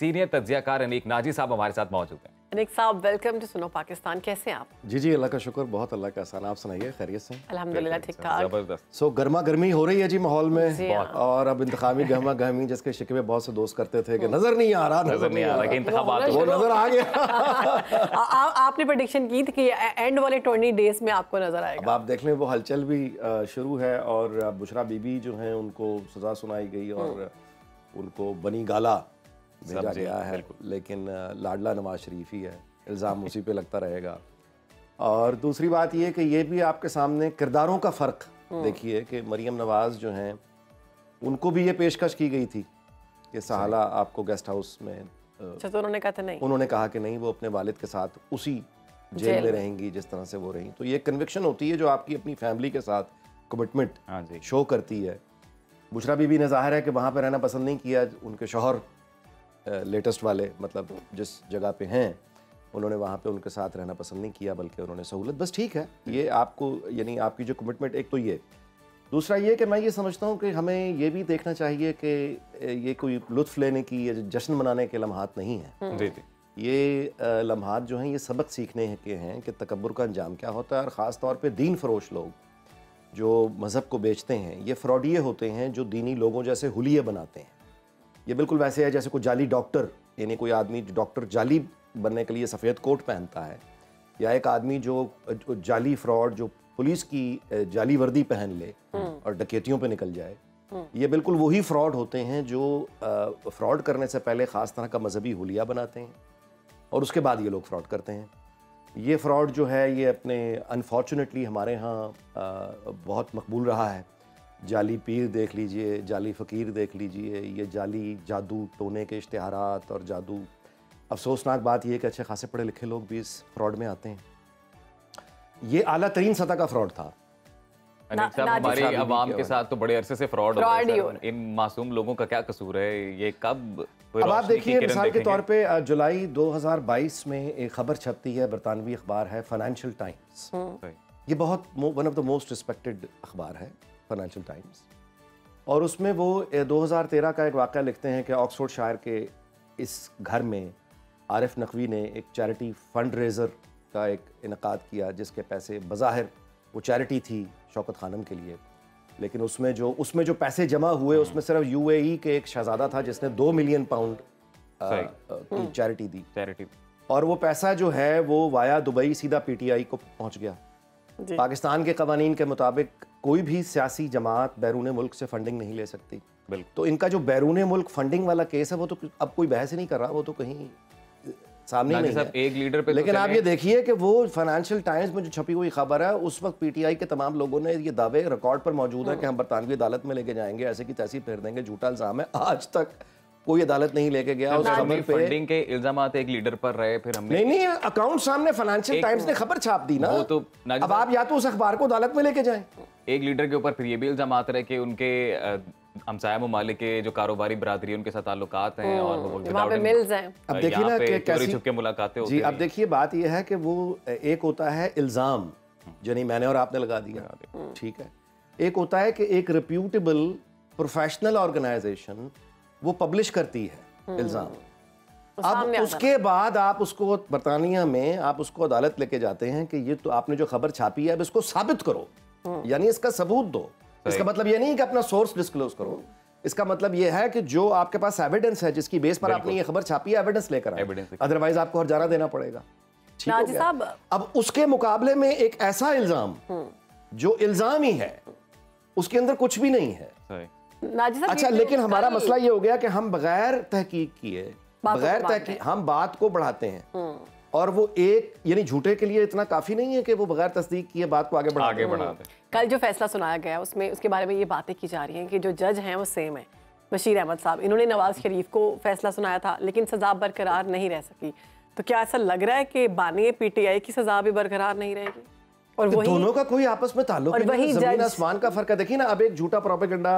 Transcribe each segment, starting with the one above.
Senior तजियाकार Aneek Nazi साहब हमारे साथ मौजूद हैं। अनिक साहब वेलकम टू सुनो पाकिस्तान। कैसे हैं आप? जी जी अल्लाह का शुक्र बहुत अल्लाह का आसान आप सुनाइए खैरियत से? अल्हम्दुलिल्लाह ठीक ठाक ज़बरदस्त। सो गर्मा गर्मी हो रही है जी माहौल में। हाँ। और अब इंतखाबी गहमा गहमी जिसके शिकवे बहुत से दोस्त करते थे कि नज़र नहीं आ रहा नज़र नहीं आ रहा कि इंतखाबात वो नज़र आ गया। आपने प्रडिक्शन की थी कि एंड वाले ट्वेंटी डेज़ में आपको नज़र आएगा। अब आप देख लें वो हलचल भी शुरू है और बुशरा बीबी जो हैं उनको सजा सुनाई गई और उनको बनी गाला। भेजा गया है लेकिन लाडला नवाज़ शरीफ ही है। इल्ज़ाम उसी पे लगता रहेगा। और दूसरी बात ये कि ये भी आपके सामने किरदारों का फ़र्क देखिए कि मरीम नवाज़ जो हैं उनको भी ये पेशकश की गई थी कि सहाला आपको गेस्ट हाउस में अच्छा तो उन्होंने कहा था नहीं। उन्होंने कहा कि नहीं वो अपने वालिद के साथ उसी जेल में। रहेंगी जिस तरह से वो रही। तो ये कन्विक्शन होती है जो आपकी अपनी फैमिली के साथ कमिटमेंट हाँ शो करती है। बुशरा बीबी ने ज़ाहिर है कि वहाँ पर रहना पसंद नहीं किया उनके शोहर लेटेस्ट वाले मतलब जिस जगह पे हैं उन्होंने वहाँ पे उनके साथ रहना पसंद नहीं किया बल्कि उन्होंने सहूलत बस ठीक है। ये आपको यानी आपकी जो कमिटमेंट एक तो ये। दूसरा ये कि मैं ये समझता हूँ कि हमें ये भी देखना चाहिए कि ये कोई लुत्फ लेने की या जश्न मनाने के लम्हात नहीं है। जी जी। ये लम्हात जो हैं ये सबक सीखने के हैं कि तकबर का अंजाम क्या होता है और ख़ास तौर पे दीन फरोश लोग जो मज़हब को बेचते हैं ये फ्रॉडिये होते हैं जो दीनी लोगों जैसे हुलिये बनाते हैं। ये बिल्कुल वैसे है जैसे कोई जाली डॉक्टर यानी कोई आदमी डॉक्टर जाली बनने के लिए सफ़ेद कोट पहनता है या एक आदमी जो जाली फ्रॉड जो पुलिस की जाली वर्दी पहन ले और डकैतियों पे निकल जाए ये बिल्कुल वही फ्रॉड होते हैं जो फ्रॉड करने से पहले ख़ास तरह का मजहबी हुलिया बनाते हैं और उसके बाद ये लोग फ्रॉड करते हैं। ये फ्रॉड जो है ये अपने अनफॉर्चुनेटली हमारे यहाँ बहुत मकबूल रहा है। जाली पीर देख लीजिए जाली फ़कीर देख लीजिए ये जाली जादू टोने के इश्तहारात और जादू। अफसोसनाक बात यह कि अच्छे खासे पढ़े लिखे लोग भी इस फ्रॉड में आते हैं। ये आला तरीन सतह का फ्रॉड था। हमारी आवाम के साथ तो बड़े अरसे से फ्रॉड हो रहा है। इन मासूम लोगों का क्या कसूर है? ये कब अब आप देखिए मिसाल के? तौर पे जुलाई 2022 में एक खबर छपती है बरतानवी अखबार है फाइनेंशियल टाइम्स ये बहुत one of the most respected अखबार है। फाइनेंशियल टाइम्स और उसमें वो ए, 2013 का एक वाक़ा लिखते हैं कि ऑक्सफोर्ड शायर के इस घर में आरिफ नकवी ने एक चैरिटी फंड रेजर का एक इनका किया जिसके पैसे बज़ाहिर वो चैरिटी थी शौकत खानम के लिए। लेकिन उसमें जो उसमें जो पैसे जमा हुए उसमें सिर्फ़ यूएई के एक शहजादा था जिसने दो मिलियन पाउंड की चैरिटी दी। चैरिटी। और वो पैसा जो है वो वाया दुबई सीधा पीटीआई को पहुँच गया। पाकिस्तान के कवानीन के मुताबिक कोई भी सियासी जमात बैरून मुल्क से फंडिंग नहीं ले सकती। बिल्कुल। तो इनका जो बैरून मुल्क फंडिंग वाला केस है वो तो अब कोई बहस ही नहीं कर रहा वो तो कहीं सामने नहीं है। एक लीडर पे लेकिन तो लेकिन आप ये देखिए कि वो फाइनेंशियल टाइम्स में जो छपी हुई खबर है उस वक्त पीटीआई के तमाम लोगों ने ये दावे रिकॉर्ड पर मौजूद है कि हम बरतानवी अदालत में लेके जाएँगे ऐसे की तैसी फेर देंगे झूठा इल्ज़ाम है। आज तक कोई अदालत नहीं लेके गया उस खबर पे। फंडिंग के इल्ज़ाम एक लीडर पर रहे फिर हमने नहीं नहीं अकाउंट सामने फाइनेंशियल टाइम्स ने खबर छाप दी ना। वो तो अब आप या तो उस अखबार को अदालत में लेके जाएँ। एक लीडर के ऊपर फिर ये भी इल्ज़ाम रहे कि उनके हमसाया ममालिक के जो कारोबारी बरादरी उनके साथ ताल्लुकात हैं और वो हम्म, पे मिल्स हैं। अब देखिए ना कैसी छुप के मुलाकातें होती जी अब देखिए बात यह है कि वो एक होता है इल्ज़ाम यानी मैंने और आपने लगा दिया। ठीक है। एक होता है कि एक रिप्यूटेबल प्रोफेशनल ऑर्गेनाइजेशन वो पब्लिश करती है इल्ज़ाम। अब उसके बाद आप उसको बरतानिया में आप उसको अदालत लेके जाते हैं कि ये तो आपने जो खबर छापी है अब इसको साबित करो। यानी इसका सबूत दो। इसका मतलब ये नहीं कि अपना सोर्स डिस्क्लोज करो। इसका मतलब ये है कि जो आपके पास एविडेंस है जिसकी बेस पर आपने ये खबर छापी है एविडेंस लेकर आए अदरवाइज़ आपको हरजाना देना पड़ेगा। हो अब उसके मुकाबले में एक ऐसा इल्ज़ाम जो इल्ज़ाम ही है उसके अंदर कुछ भी नहीं है। अच्छा लेकिन हमारा मसला ये हो गया कि हम बगैर तहकीक किए बगैर बढ़ाते तहकीक हम बात को बढ़ाते हैं। और वो एक यानी झूठे के लिए इतना काफ़ी नहीं है कि वो बगैर तस्दीक किए बात को आगे बढ़ा आगे बढ़ा कल जो फैसला सुनाया गया उसमें उसके बारे में ये बातें की जा रही हैं कि जो जज हैं वो सेम है। बशीर अहमद साहब इन्होंने नवाज़ शरीफ को फैसला सुनाया था लेकिन सजा बरकरार नहीं रह सकी। तो क्या ऐसा लग रहा है कि बानी पीटीआई की सजा भी बरकरार नहीं रहेगी? और तो वही दोनों का कोई आपस में ताल्लुक और नहीं है, वही ज़मीन आसमान का फ़र्क है। देखिए ना अब एक झूठा प्रोपेगेंडा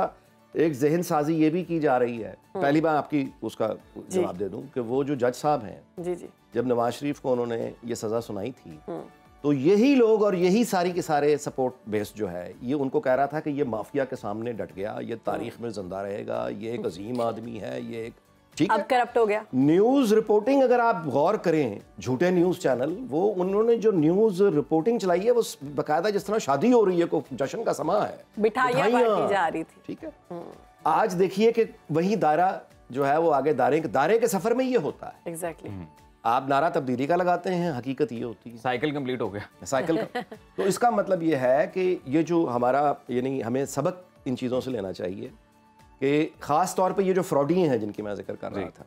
एक जहन साजी ये भी की जा रही है। हम्म। पहली बार आपकी उसका जवाब दे दूँ कि वो जो जज साहब हैं जी जी। जब नवाज़ शरीफ को उन्होंने ये सज़ा सुनाई थी हम्म। तो यही लोग और यही सारी के सारे सपोर्ट बेस जो है ये उनको कह रहा था कि ये माफिया के सामने डट गया ये तारीख में ज़िंदा रहेगा ये एक अजीम आदमी है ये एक ठीक अब करप्ट हो गया। न्यूज़ रिपोर्टिंग अगर आप गौर करें झूठे न्यूज़ चैनल वो उन्होंने जो न्यूज़ रिपोर्टिंग चलाई है वो बकायदा जिस तरह शादी हो रही है को जश्न का समा है मिठाइयाँ। जा रही थी। ठीक है? आज देखिए कि वही दायरा जो है वो आगे दायरे दायरे के सफ़र में ये होता है। Exactly exactly. आप नारा तब्दीली का लगाते हैं हकीकत ये होती है। साइकिल कंप्लीट हो गया। साइकिल का तो इसका मतलब ये है कि ये जो हमारा यानी हमें सबक इन चीज़ों से लेना चाहिए कि ख़ास तौर पे ये जो फ्रॉडी हैं जिनकी मैं ज़िक्र कर रहा था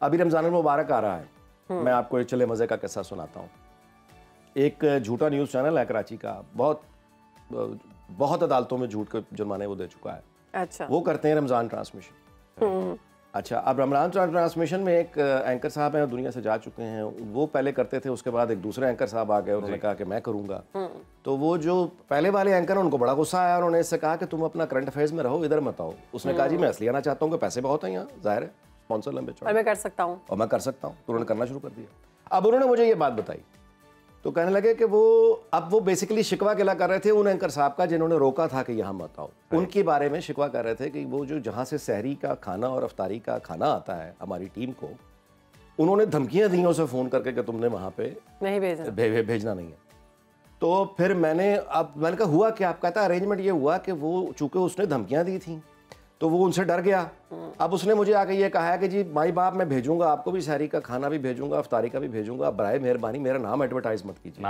अभी रमज़ान मुबारक आ रहा है। मैं आपको एक चले मज़े का किस्सा सुनाता हूँ। एक झूठा न्यूज़ चैनल है कराची का बहुत बहुत अदालतों में झूठ के जुर्माने वो दे चुका है। अच्छा। वो करते हैं रमज़ान ट्रांसमिशन। अच्छा अब रमज़ान ट्रांसमिशन में एक एंकर साहब हैं दुनिया से जा चुके हैं। वो पहले करते थे उसके बाद एक दूसरे एंकर साहब आ गए उन्होंने कहा कि मैं करूँगा। तो वो जो पहले वाले एंकर हैं उनको बड़ा गुस्सा आया उन्होंने इससे कहा कि तुम अपना करंट अफेयर्स में रहो इधर मत आओ। उसने कहा जी मैं इसलिए आना चाहता हूँ कि पैसे बहुत हैं यहाँ ज़ाहिर है स्पॉन्सर लंबे और मैं कर सकता हूँ। और मैं कर सकता हूँ तो उन्होंने करना शुरू कर दिया। अब उन्होंने मुझे ये बात बताई तो कहने लगे कि वो अब वो बेसिकली शिकवा गिला कर रहे थे उन एंकर साहब का जिन्होंने रोका था कि यहाँ मत आओ। उनके बारे में शिकवा कर रहे थे कि वो जो जहाँ से सहरी का खाना और अफ्तारी का खाना आता है हमारी टीम को उन्होंने धमकियाँ दी उसे फ़ोन करके कि तुमने वहाँ पे नहीं भेजना। भे, भे, भेजना नहीं है। तो फिर मैंने अब मैंने कहा हुआ क्या? आप कहता अरेंजमेंट ये हुआ कि वो चूँकि उसने धमकियाँ दी थी। तो वो उनसे डर गया। अब उसने मुझे आके ये कहा है कि जी माई बाप मैं भेजूँगा आपको भी सहरी का खाना भी भेजूँगा अफ्तारी का भी भेजूँगा बर मेहरबानी मेरा नाम एडवर्टाइज मत कीजिए।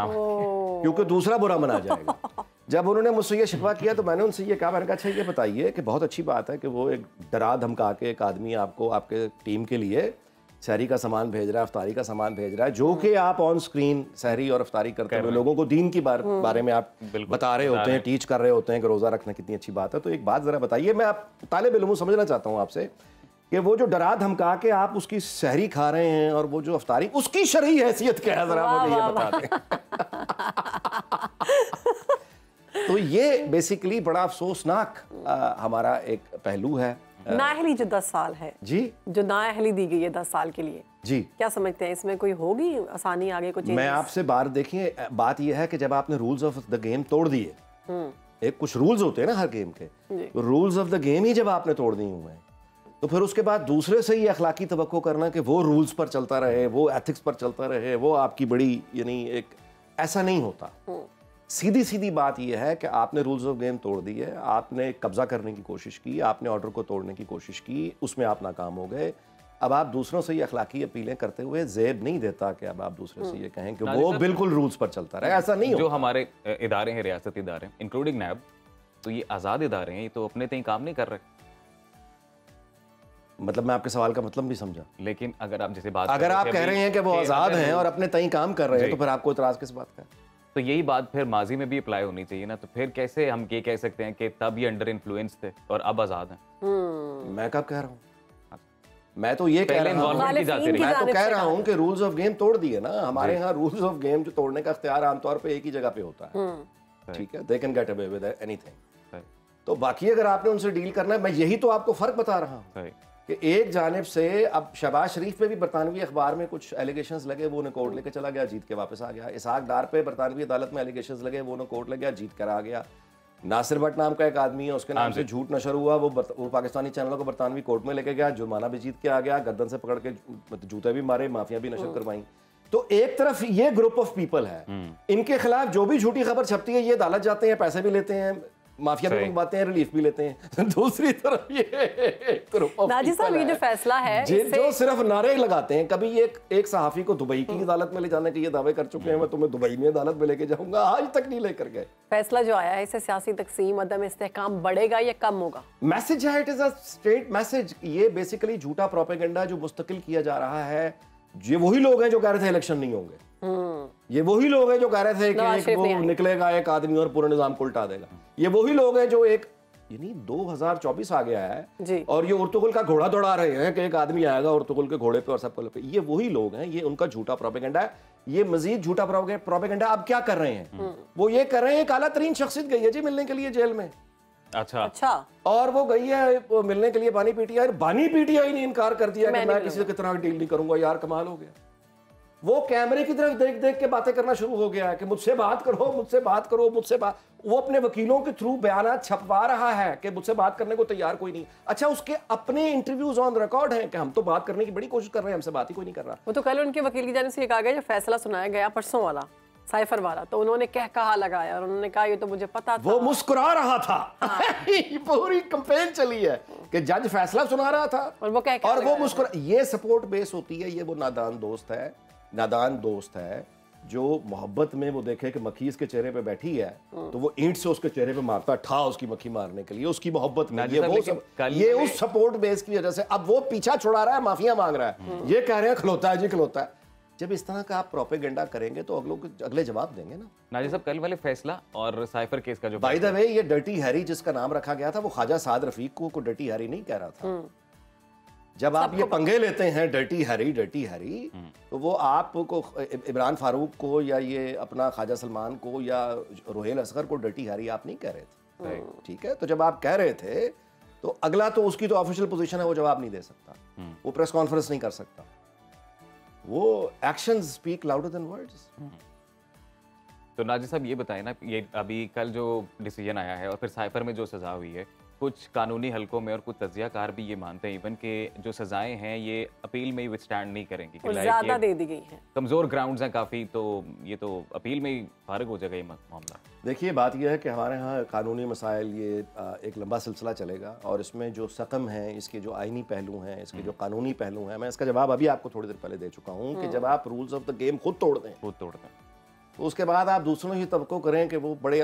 क्योंकि दूसरा बुरा मना जाएगा। जब उन्होंने मुझसे ये शिकवा किया तो मैंने उनसे ये कहा मैंने कहा अच्छा ये बताइए कि बहुत अच्छी बात है कि वो एक डरा धमका के एक आदमी आपको आपके टीम के लिए शहरी का सामान भेज रहा है अफ्तारी का सामान भेज रहा है जो कि आप ऑन स्क्रीन शहरी और अफ्तारी करते हुए लोगों को दीन की बार, बारे में आप बता रहे होते हैं टीच कर रहे होते हैं कि रोज़ा रखना कितनी अच्छी बात है। तो एक बात ज़रा बताइए मैं आप तालब इल्म समझना चाहता हूँ आपसे कि वो जो डरा धमका के आप उसकी शहरी खा रहे हैं और वो जो अफ्तारी उसकी शरही हैसियत क्या है? ज़रा मुझे ये बता दें। तो ये बेसिकली बड़ा अफसोसनाक हमारा एक पहलू है। नाअहली जो दस साल है जी। जो नाअहली दी गई है दस साल के लिए जी। क्या समझते हैं इसमें कोई होगी आसानी आगे कुछ मैं आपसे बात देखिए बात यह है कि जब आपने रूल्स ऑफ़ द गेम तोड़ दिए एक कुछ रूल्स होते हैं ना हर गेम के तो रूल्स ऑफ़ द गेम ही जब आपने तोड़ दिए हुए हैं तो फिर उसके बाद दूसरे से ही अखलाकी तो करना कि वो रूल्स पर चलता रहे वो एथिक्स पर चलता रहे वो आपकी बड़ी यानी एक ऐसा नहीं होता। सीधी सीधी बात यह है कि आपने रूल्स ऑफ़ गेम तोड़ दिए आपने कब्जा करने की कोशिश की आपने ऑर्डर को तोड़ने की कोशिश की उसमें आप नाकाम हो गए। अब आप दूसरों से ये अखलाकी अपीलें करते हुए जेब नहीं देता कि अब आप दूसरे से ये कहें कि वो बिल्कुल रूल्स पर चलता रहे ऐसा नहीं जो हो हमारे इदारे हैं रियासती इदारे इंक्लूडिंग नैब तो ये आज़ाद इदारे हैं ये तो अपने तय काम नहीं कर रहे। मतलब मैं आपके सवाल का मतलब भी समझा। लेकिन अगर आप जैसे बात अगर आप कह रहे हैं कि वो आज़ाद हैं और अपने तई काम कर रहे हैं तो फिर आपको इतराज किस बात का है? तो यही बात फिर माजी में भी अप्लाई होनी चाहिए ना तो फिर कैसे हम ये कह सकते हैं कि तब ये अंडर इन्फ्लुएंस थे और अब आज़ाद हैं? मैं कब कह रहा हूँ? मैं तो ये कह रहा हूँ। मैं तो कह रहा हूँ कि रूल्स ऑफ़ गेम तोड़ दिए ना हमारे यहाँ रूल्स ऑफ़ गेम जो तोड़ने का अख्तियार आमतौर पर एक ही जगह पे होता है। ठीक है they can get away with anything तो बाकी अगर आपने उनसे डील करना है मैं यही तो आपको फ़र्क बता रहा हूँ। कि एक जानब से अब शहबाज शरीफ पे भी बरतानवी अखबार में कुछ एलिगेशन लगे वो उन्हें कोर्ट लेके चला गया जीत के वापस आ गया। इसहाक डार पे बरतानवी अदालत में एलिगेशंस लगे वो उन्हें कोर्ट ले गया जीत कर आ गया। नासिर भट्ट नाम का एक आदमी है उसके नाम से झूठ नशर हुआ वो बरत- वो पाकिस्तानी चैनलों को बरतानवी कोर्ट में लेके गया जुर्माना भी जीत के आ गया गर्दन से पकड़ के जूते भी मारे माफिया भी नशर करवाई। तो एक तरफ़ ये ग्रुप ऑफ़ पीपल है इनके खिलाफ जो भी झूठी खबर छपती है ये अदालत जाते हैं पैसे भी लेते हैं माफिया भी मंगवाते हैं रिलीफ भी लेते हैं। दूसरी तरफ़ ये नाजी साहब ये जो फैसला है जे- सिर्फ़ नारे लगाते हैं कभी एक एक सहाफी को दुबई की अदालत में ले जाने के ये दावे कर चुके हैं मैं तुम्हें दुबई में अदालत में लेके जाऊँगा आज तक नहीं लेकर गए। फैसला जो आया है इससे सियासी तकसीम अदम इस्तेकाम बढ़ेगा या कम होगा? मैसेज है it is a straight message ये बेसिकली झूठा प्रोपेगेंडा जो मुस्तकिल किया जा रहा है ये वही लोग हैं जो कह रहे थे इलेक्शन नहीं होंगे। ये वही लोग हैं जो कह रहे थे कि एक वो निकलेगा एक आदमी और पूरा निज़ाम को उल्टा देगा। ये वही लोग हैं जो एक यानी 2024 आ गया है और ये उर्तुगुल का घोड़ा दौड़ा रहे हैं कि एक आदमी आएगा उर्तुगुल के घोड़े पे और सबको पे। ये वही लोग हैं ये उनका झूठा प्रोपेगेंडा है ये मजीद झूठा प्रोपेगेंडा अब क्या कर रहे हैं? वो ये कर रहे हैं एक आला तरीन शख्सियत गई है जी मिलने के लिए जेल में। अच्छा। अच्छा। और वो गई है वो मिलने के लिए बानी पीटीआई बानी पीटीआई ने इनकार कर दिया मैं कि मैं किसी के तरह डील नहीं करूँगा यार कमाल हो गया। वो कैमरे की तरफ़ देख देख के बातें करना शुरू हो गया है कि मुझसे बात करो मुझसे बात करो मुझसे बात वो अपने वकीलों के थ्रू बयान छपवा रहा है कि मुझसे बात करने को तैयार कोई नहीं अच्छा उसके अपने इंटरव्यूज़ ऑन रिकॉर्ड हैं कि हम तो बात करने की बड़ी कोशिश कर रहे हैं हमसे बात ही कोई नहीं कर रहा। वो तो कल उनके वकील की जाने से ये कहा गया जो फैसला सुनाया गया परसों वाला। साइफर वाला तो उन्होंने कह कहा लगाया और उन्होंने कहा ये तो मुझे पता था। वो मुस्कुरा रहा था। ये पूरी कंपेन चली है कि जज फैसला सुना रहा था। और वो कह के और वो मुस्कुरा ये सपोर्ट बेस होती है ये वो नादान दोस्त है नादान दोस्त है जो मोहब्बत में वो देखे कि मक्खी इसके चेहरे पे बैठी है तो वो ईंट से उसके चेहरे पे मारता है, ठा उसकी मक्खी मारने के लिए उसकी मोहब्बत में। ये वो सब ये उस सपोर्ट बेस की वजह से अब वो पीछा छुड़ा रहा है माफिया मांग रहा है। ये कह रहे हैं खलोता है जी खलोता है। जब इस तरह का आप प्रोपेगेंडा करेंगे तो अगलों को अगले जवाब देंगे ना। नाजी साहब कल वाले फैसला और साइफर केस का जो बाय द वे ये डर्टी हैरी जिसका नाम रखा गया था वो ख्वाजा साद रफीक को, को डर्टी हैरी नहीं कह रहा था। जब आप ये पंगे लेते हैं डर्टी हैरी डर्टी हैरी तो वो आपको इमरान फारूक को या ये अपना ख्वाजा सलमान को या रोहेल असगर को डर्टी हैरी आप नहीं कह रहे थे। ठीक है? तो जब आप कह रहे थे तो अगला तो उसकी तो ऑफिशियल पोजीशन है वो जवाब नहीं दे सकता। वो प्रेस कॉन्फ्रेंस नहीं कर सकता। वो action speak louder than words तो नाजी साहब ये बताए ना, ये अभी कल जो डिसीज़न आया है और फिर साइफर में जो सजा हुई है कुछ कानूनी हलकों में और कुछ तजियाकार भी ये मानते हैं इवन के जो सजाएँ हैं ये अपील में ही विस्टैंड नहीं करेंगी ज़्यादा दे दी गई है। कमज़ोर ग्राउंड्स हैं काफ़ी तो ये तो अपील में ही फारग हो जाएगा ये मामला। देखिए बात यह है कि हमारे यहाँ कानूनी मसाइल ये एक लंबा सिलसिला चलेगा और इसमें जो सकम है इसके जो आइनी पहलू हैं इसके जो कानूनी पहलू हैं मैं इसका जवाब अभी आपको थोड़ी देर पहले दे चुका हूँ कि जब आप रूल्स ऑफ़ द गेम खुद तोड़ दें खुद तोड़ दें। तो उसके बाद आप दूसरों ही तबकों करें कि वो बड़े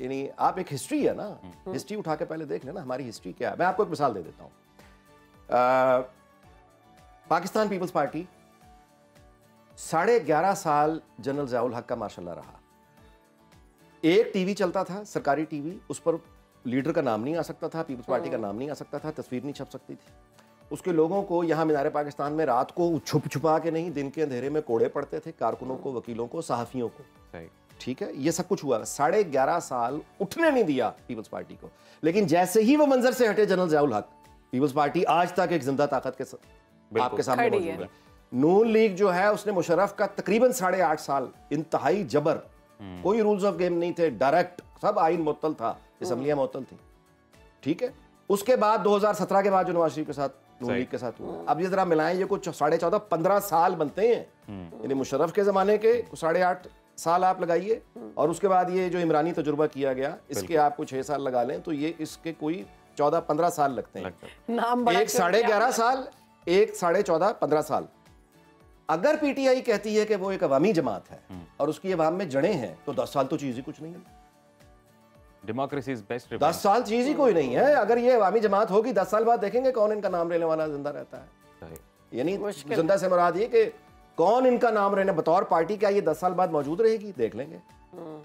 यानी आप एक हिस्ट्री है ना हिस्ट्री उठा के पहले देख लेना हमारी हिस्ट्री क्या है। मैं आपको एक मिसाल दे देता हूँ। पाकिस्तान पीपल्स पार्टी साढ़े ग्यारह साल जनरल जयाउल हक का मार्शल्ला रहा। एक टीवी चलता था सरकारी टीवी उस पर लीडर का नाम नहीं आ सकता था पीपल्स पार्टी का नाम नहीं आ सकता था तस्वीर नहीं छप सकती थी। उसके लोगों को यहाँ मीनार पाकिस्तान में रात को छुप छुपा के नहीं दिन के अंधेरे में कोड़े पड़ते थे कारकुनों को वकीलों को सहाफ़ियों को। सही। ठीक है ये सब कुछ हुआ। साढ़े ग्यारह साल उठने नहीं दिया पीपल्स पार्टी को। लेकिन जैसे ही वो मंजर से हटे जनरल जयाउल हक पीपल्स पार्टी आज तक एक ज़िंदा ताकत के स-। आपके सामने मौजूद है। है। नून लीग जो है उसने मुशर्रफ का तकरीबन साढ़े आठ साल इंतहाई जबर कोई रूल्स ऑफ़ गेम नहीं थे डायरेक्ट सब आइन मुअत्तल था असम्बलियाँ मुअत्तल थी। ठीक है? उसके बाद 2017 के बाद जो नवाज़ शरीफ के साथ नून लीग के साथ हुआ। अब ये जरा मिलाएँ ये कुछ साढ़े चौदह पंद्रह साल बनते हैं। यानी मुशर्रफ के जमाने के साढ़े आठ साल आप लगाइए और उसके बाद ये जो इमरानी तजुर्बा किया गया इसके आप कुछ छह साल लगा लें तो ये इसके कोई चौदह पंद्रह साल लगते हैं। है। नाम एक साढ़े ग्यारह साल एक साढ़े चौदह पंद्रह साल। अगर पीटीआई कहती है कि वो एक अवामी जमात है और उसकी अवाम में जड़े हैं तो दस साल तो चीज़ ही कुछ नहीं है। डेमोक्रेसी इज़ बेस्ट दस साल चीज़ ही कोई नहीं है। अगर ये अवामी जमात होगी दस साल बाद देखेंगे कौन इनका नाम लेने वाला ज़िंदा रहता है। यानी ज़िंदा से मुराद ये कि कौन इनका नाम रहने बतौर पार्टी क्या ये दस साल बाद मौजूद रहेगी? देख लेंगे।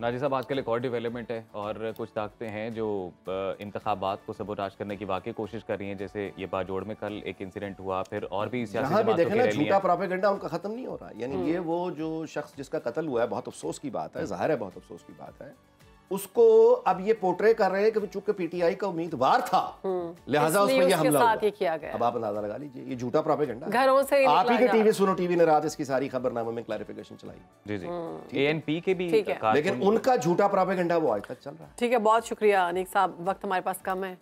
नाजी साहब आजकल एक और डेवलपमेंट है और कुछ ताकतें हैं जो इंतबात को सबोराज करने की वाकई कोशिश कर रही हैं। जैसे ये बाजोड़ में कल एक इंसिडेंट हुआ फिर और भी झूठा प्रोपेगेंडा उनका खत्म नहीं हो रहा। यानी ये वो जो शख्स जिसका कत्ल हुआ है बहुत अफसोस की बात है ज़ाहिर है बहुत अफसोस की बात है। उसको अब ये पोर्ट्रे कर रहे हैं कि चूँकि पीटीआई का उम्मीदवार था लिहाजा उसमें ये हमला साथ हुआ। ये किया गया। अब आप अंदाज़ा लगा लीजिए ये झूठा प्रोपेगेंडा घरों से आप ही के टीवी सुनो टीवी ने रात इसकी सारी खबरनामे में क्लैरिफिकेशन चलाई। जी जी। एएनपी के भी ठीक है। लेकिन उनका झूठा प्रोपेगेंडा वो आज तक चल रहा है। ठीक है बहुत शुक्रिया अनिक साहब वक्त हमारे पास कम है।